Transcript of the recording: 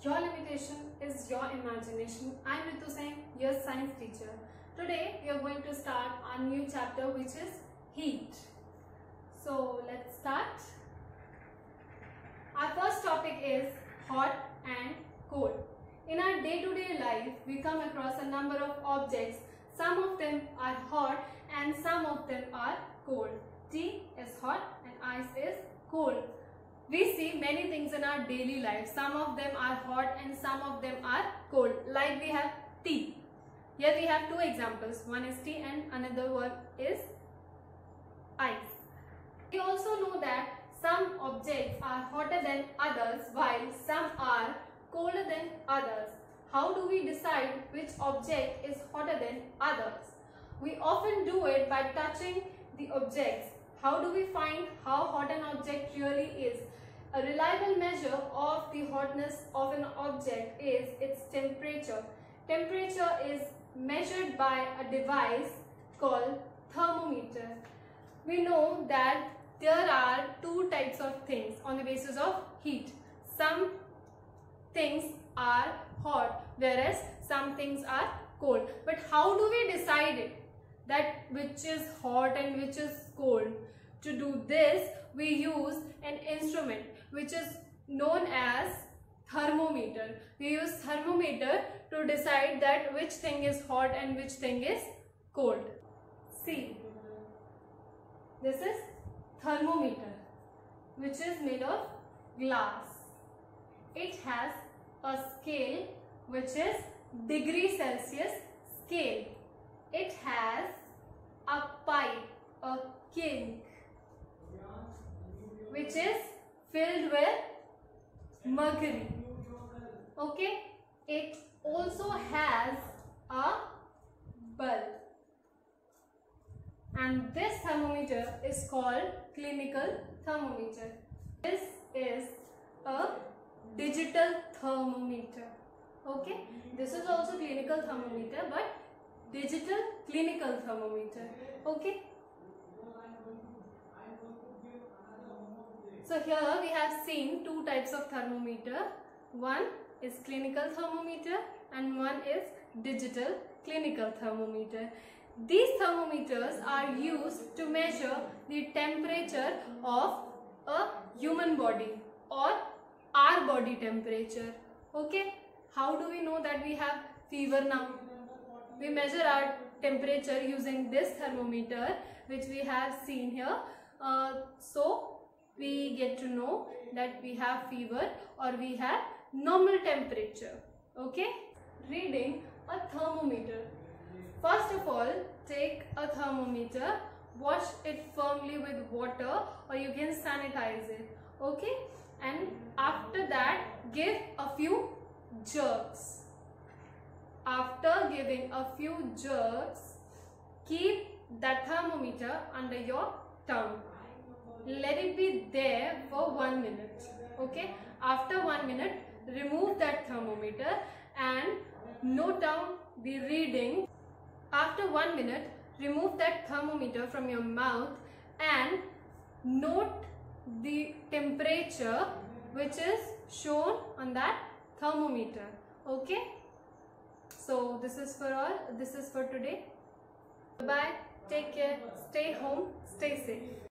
Your limitation is your imagination. I'm Ritu Singh, your science teacher. Today we are going to start our new chapter which is heat. So let's start. Our first topic is hot and cold. In our day-to-day -day life, we come across a number of objects. Some of them are hot and some of them are cold. Tea is hot and ice is cold. We see many things in our daily life. Some of them are hot and some of them are cold. Like we have tea. Here we have two examples. One is tea and another one is ice. We also know that some objects are hotter than others while some are colder than others. How do we decide which object is hotter than others? We often do it by touching the objects. How do we find how hot an object really is? A reliable measure of the hotness of an object is its temperature. Temperature is measured by a device called thermometer. We know that there are two types of things on the basis of heat. Some things are hot whereas some things are cold. But how do we decide it? That which is hot and which is cold. To do this, we use an instrument which is known as thermometer. We use thermometer to decide that which thing is hot and which thing is cold. See, this is thermometer which is made of glass. It has a scale which is degree Celsius scale. It has a pipe, a kink which is filled with mercury. Okay. It also has a bulb. And this thermometer is called clinical thermometer. This is a digital thermometer. Okay. This is also clinical thermometer but digital clinical thermometer. Okay. So here we have seen two types of thermometer. One is clinical thermometer and one is digital clinical thermometer. These thermometers are used to measure the temperature of a human body or our body temperature. Okay, how do we know that we have fever now? We measure our temperature using this thermometer which we have seen here. Uh, so we get to know that we have fever or we have normal temperature. Okay? Reading a thermometer. First of all, take a thermometer, wash it firmly with water or you can sanitize it. Okay? And after that, give a few jerks. After giving a few jerks, keep that thermometer under your tongue let it be there for one minute okay? After one minute remove that thermometer and note down the reading. After one minute remove that thermometer from your mouth and note the temperature which is shown on that thermometer okay? So this is for all. This is for today. Bye take care. Stay home. Stay safe